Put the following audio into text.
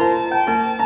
Música